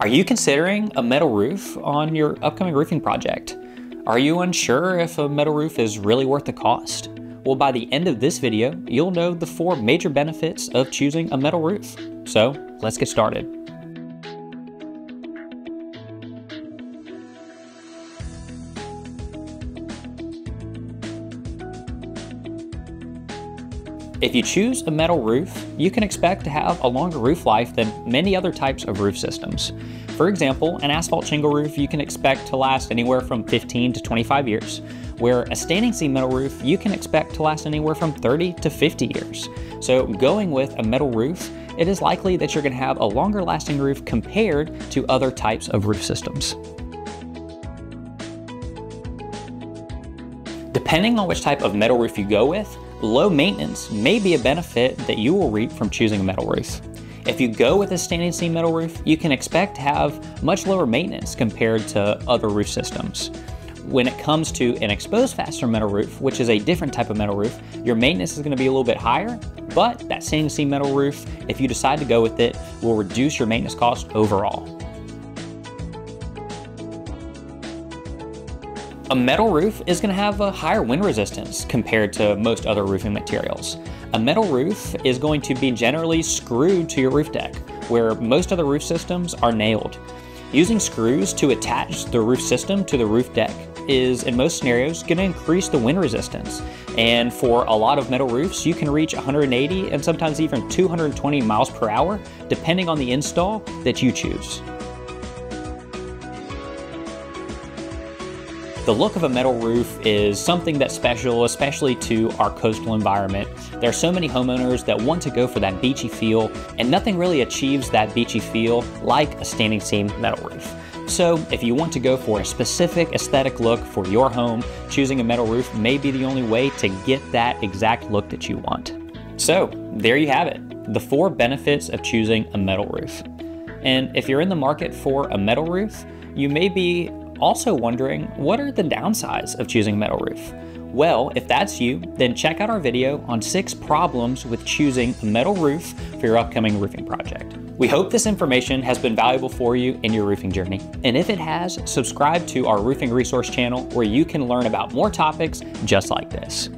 Are you considering a metal roof on your upcoming roofing project? Are you unsure if a metal roof is really worth the cost? Well, by the end of this video, you'll know the four major benefits of choosing a metal roof. So let's get started. If you choose a metal roof, you can expect to have a longer roof life than many other types of roof systems. For example, an asphalt shingle roof you can expect to last anywhere from 15 to 25 years, where a standing seam metal roof you can expect to last anywhere from 30 to 50 years. So going with a metal roof, it is likely that you're going to have a longer lasting roof compared to other types of roof systems. Depending on which type of metal roof you go with, low maintenance may be a benefit that you will reap from choosing a metal roof. If you go with a standing seam metal roof, you can expect to have much lower maintenance compared to other roof systems. When it comes to an exposed fastener metal roof, which is a different type of metal roof, your maintenance is going to be a little bit higher, but that standing seam metal roof, if you decide to go with it, will reduce your maintenance cost overall. A metal roof is going to have a higher wind resistance compared to most other roofing materials. A metal roof is going to be generally screwed to your roof deck, where most other roof systems are nailed. Using screws to attach the roof system to the roof deck is, in most scenarios, going to increase the wind resistance. And for a lot of metal roofs, you can reach 180 and sometimes even 220 miles per hour, depending on the install that you choose. The look of a metal roof is something that's special, especially to our coastal environment. There are so many homeowners that want to go for that beachy feel, and nothing really achieves that beachy feel like a standing seam metal roof. So, if you want to go for a specific aesthetic look for your home, choosing a metal roof may be the only way to get that exact look that you want. So, there you have it the four benefits of choosing a metal roof. And if you're in the market for a metal roof, you may be also wondering, what are the downsides of choosing a metal roof? Well, if that's you, then check out our video on six problems with choosing a metal roof for your upcoming roofing project. We hope this information has been valuable for you in your roofing journey. And if it has, subscribe to our roofing resource channel where you can learn about more topics just like this.